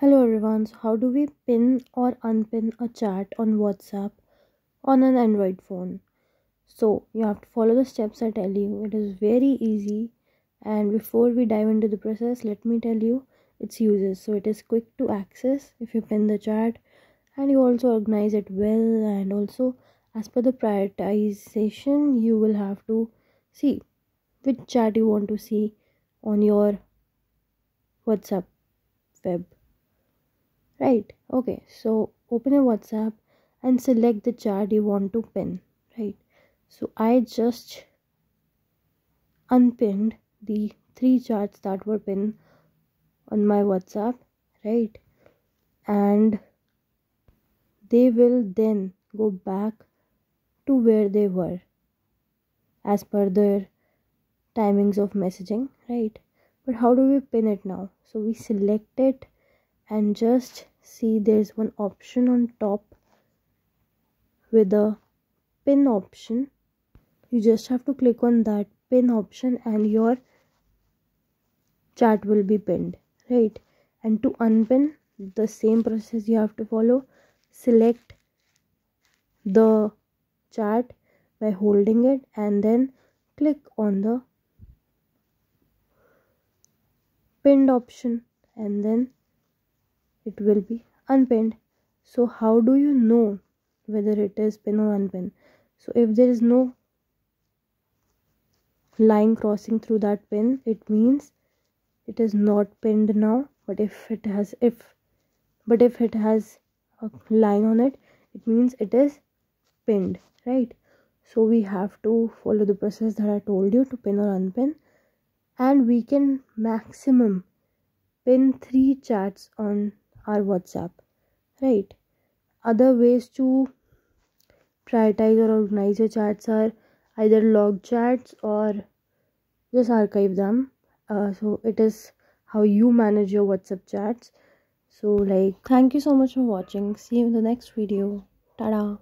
Hello everyone, so how do we pin or unpin a chat on WhatsApp on an Android phone? So you have to follow the steps I tell you. It is very easy and before we dive into the process, let me tell you its uses. So it is quick to access if you pin the chat and you also organize it well and also as per the prioritization you will have to see which chat you want to see on your WhatsApp web right. Okay. So open a whatsapp and select the chat you want to pin. Right. So i just unpinned the three charts that were pinned on my whatsapp. Right. And they will then go back to where they were as per their timings of messaging. Right. But how do we pin it now? So we select it and just see there's one option on top with a pin option. You just have to click on that pin option and your chat will be pinned right? And to unpin the same process you have to follow. Select the chat by holding it and then click on the pinned option and then it will be unpinned so how do you know whether it is pin or unpin so if there is no line crossing through that pin it means it is not pinned now. But if it has if but if it has a line on it it means it is pinned right? So we have to follow the process that i told you to pin or unpin and we can maximum pin three charts on our whatsapp right? Other ways to prioritize or organize your chats are either log chats or just archive them. Uh, so it is how you manage your whatsapp chats. So like thank you so much for watching. See you in the next video. Ta